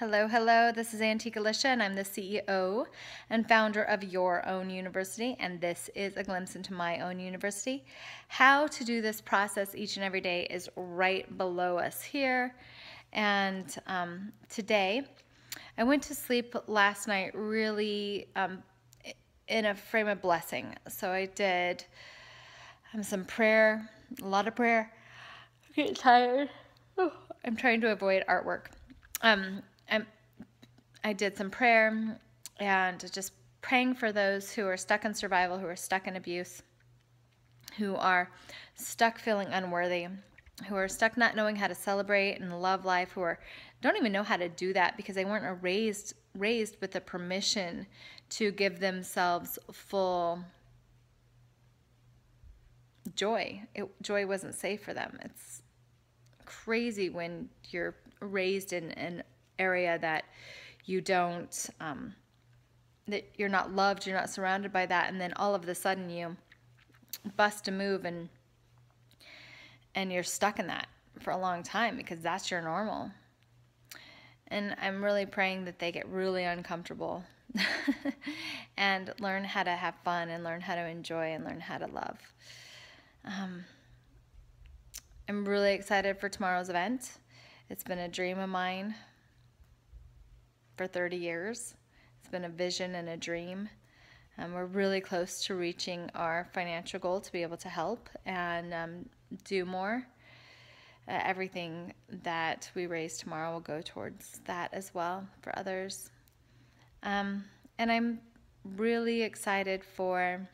Hello, hello. This is Antiqua Lisha, and I'm the CEO and founder of Your Own University. And this is a glimpse into my own university. How to do this process each and every day is right below us here. And um, today, I went to sleep last night really um, in a frame of blessing. So I did um, some prayer, a lot of prayer. I'm getting tired. Oh, I'm trying to avoid artwork. Um, I did some prayer and just praying for those who are stuck in survival, who are stuck in abuse, who are stuck feeling unworthy, who are stuck not knowing how to celebrate and love life, who are don't even know how to do that because they weren't raised raised with the permission to give themselves full joy. It, joy wasn't safe for them. It's crazy when you're raised in an area that you don't um, that you're not loved, you're not surrounded by that, and then all of a sudden you bust a move and and you're stuck in that for a long time because that's your normal. And I'm really praying that they get really uncomfortable and learn how to have fun and learn how to enjoy and learn how to love. Um, I'm really excited for tomorrow's event. It's been a dream of mine for 30 years. It's been a vision and a dream. Um, we're really close to reaching our financial goal to be able to help and um, do more. Uh, everything that we raise tomorrow will go towards that as well for others. Um, and I'm really excited for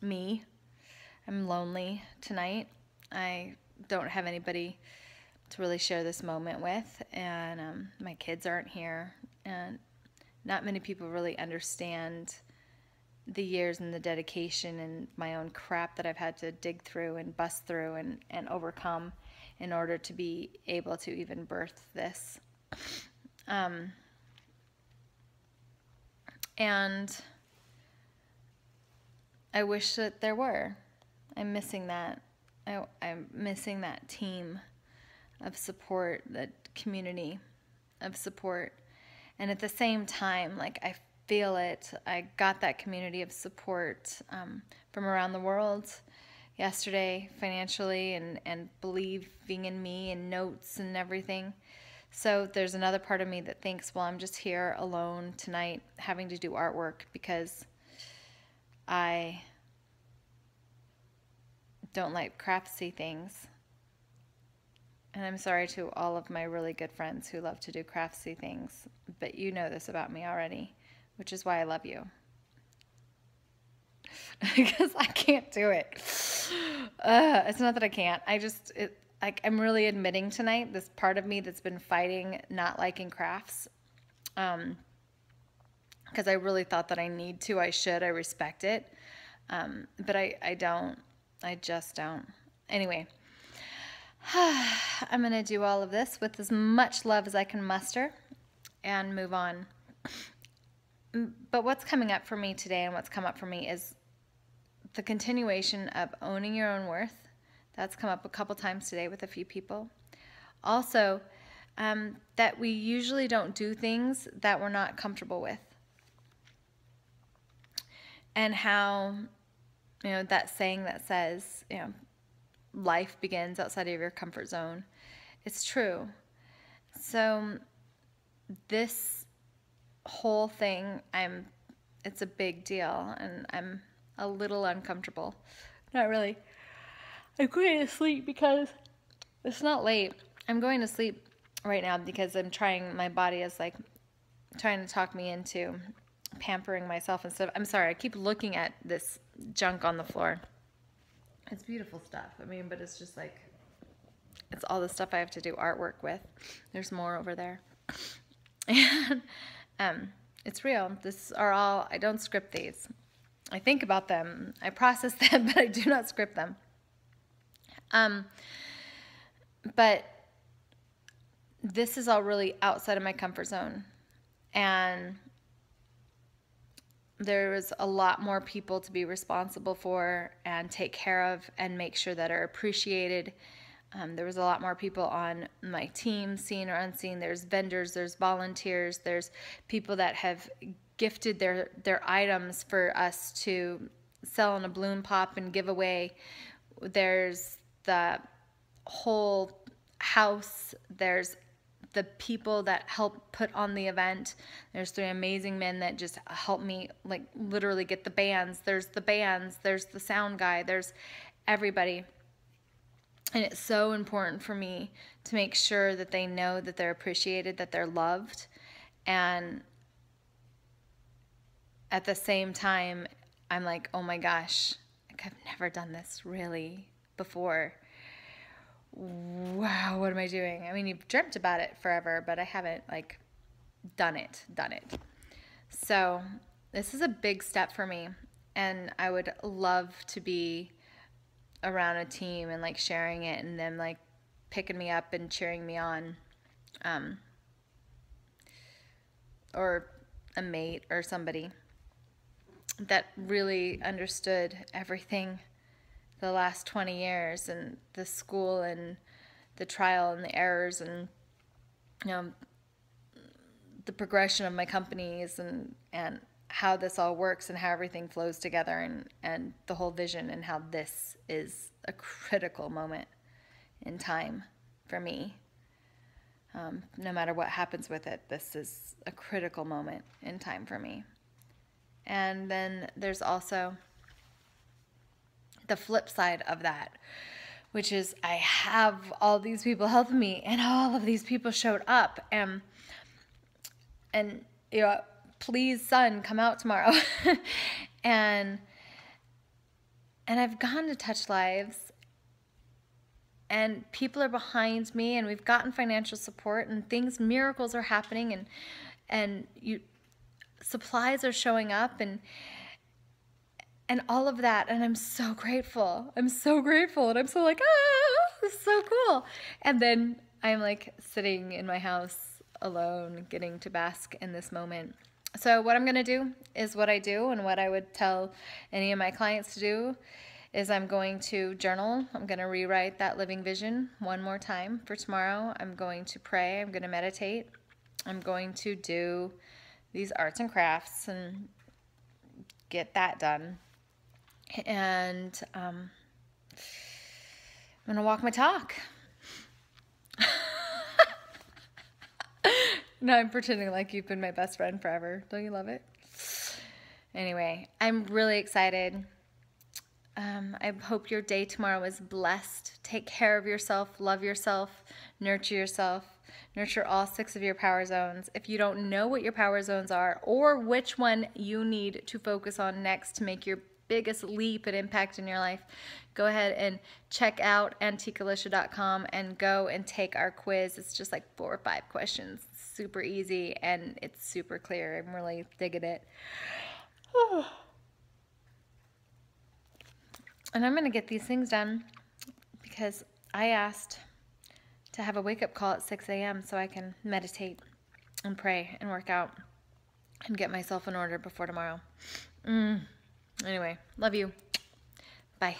me. I'm lonely tonight. I don't have anybody to really share this moment with. And um, my kids aren't here. And not many people really understand the years and the dedication and my own crap that I've had to dig through and bust through and, and overcome in order to be able to even birth this. Um, and I wish that there were. I'm missing that. I, I'm missing that team of support, the community of support. And at the same time, like I feel it. I got that community of support um, from around the world yesterday financially and, and believing in me and notes and everything. So there's another part of me that thinks, well, I'm just here alone tonight having to do artwork because I don't like craftsy things. And I'm sorry to all of my really good friends who love to do craftsy things, but you know this about me already, which is why I love you. because I can't do it. Uh, it's not that I can't. I just, it, like, I'm really admitting tonight this part of me that's been fighting not liking crafts. Um, because I really thought that I need to, I should, I respect it. Um, but I, I don't, I just don't. Anyway, I'm going to do all of this with as much love as I can muster and move on. But what's coming up for me today and what's come up for me is the continuation of owning your own worth. That's come up a couple times today with a few people. Also, um, that we usually don't do things that we're not comfortable with. And how, you know, that saying that says, you know, life begins outside of your comfort zone. It's true. So this whole thing, I'm it's a big deal and I'm a little uncomfortable. Not really. I'm going to sleep because it's not late. I'm going to sleep right now because I'm trying my body is like trying to talk me into pampering myself and stuff. I'm sorry, I keep looking at this junk on the floor. It's beautiful stuff. I mean, but it's just like, it's all the stuff I have to do artwork with. There's more over there. And um, it's real. This are all, I don't script these. I think about them, I process them, but I do not script them. Um, but this is all really outside of my comfort zone. And there's a lot more people to be responsible for and take care of and make sure that are appreciated Um, there was a lot more people on my team, seen or unseen. There's vendors, there's volunteers, there's people that have gifted their their items for us to sell in a balloon pop and give away. There's the whole house. There's the people that help put on the event. There's three amazing men that just help me like literally get the bands. There's the bands, there's the sound guy, there's everybody. And it's so important for me to make sure that they know that they're appreciated, that they're loved. And at the same time, I'm like, oh my gosh, like I've never done this really before. Wow, what am I doing? I mean, you've dreamt about it forever, but I haven't like done it, done it. So, this is a big step for me, and I would love to be around a team and like sharing it and them like picking me up and cheering me on. Um, or a mate or somebody that really understood everything the last 20 years and the school and the trial and the errors and you know the progression of my companies and and how this all works and how everything flows together and and the whole vision and how this is a critical moment in time for me. Um, no matter what happens with it this is a critical moment in time for me. And then there's also the flip side of that, which is I have all these people helping me, and all of these people showed up. And, and you know, please, son, come out tomorrow. and, and I've gone to Touch Lives and people are behind me and we've gotten financial support and things miracles are happening and and you supplies are showing up and and all of that and i'm so grateful. I'm so grateful and i'm so like ah this is so cool. And then i'm like sitting in my house alone getting to bask in this moment. So what i'm going to do is what i do and what i would tell any of my clients to do is i'm going to journal. I'm going to rewrite that living vision one more time for tomorrow. I'm going to pray. I'm going to meditate. I'm going to do these arts and crafts and get that done. And um, I'm to walk my talk. no, I'm pretending like you've been my best friend forever. Don't you love it? Anyway, I'm really excited. Um, I hope your day tomorrow is blessed. Take care of yourself, love yourself, nurture yourself. Nurture all six of your power zones. If you don't know what your power zones are or which one you need to focus on next to make your biggest leap and impact in your life, go ahead and check out antiqualisha.com and go and take our quiz. It's just like four or five questions. super easy and it's super clear. I'm really digging it. and I'm going to get these things done because I asked to have a wake up call at 6 a.m. so I can meditate and pray and work out and get myself in order before tomorrow. Mm. Anyway, love you. Bye.